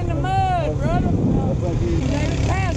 in the mud, brother.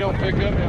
legal pegando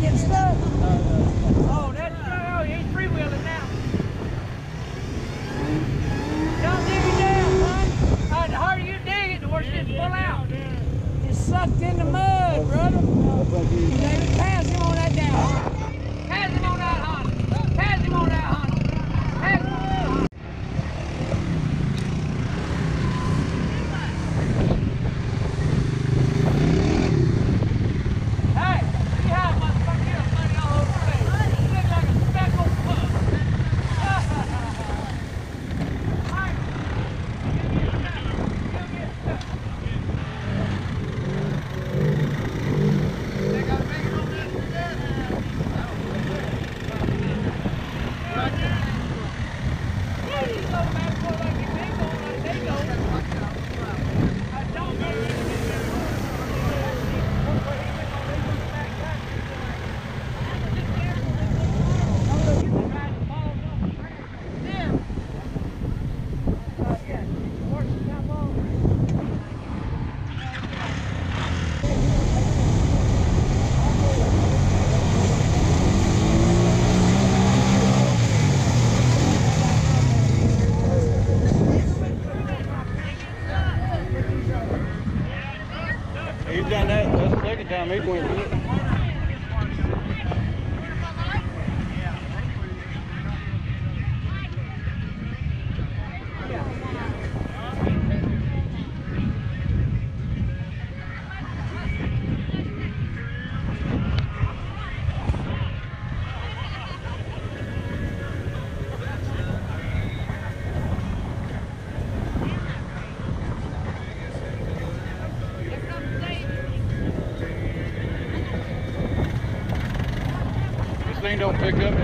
get stuck. Daniel pegando.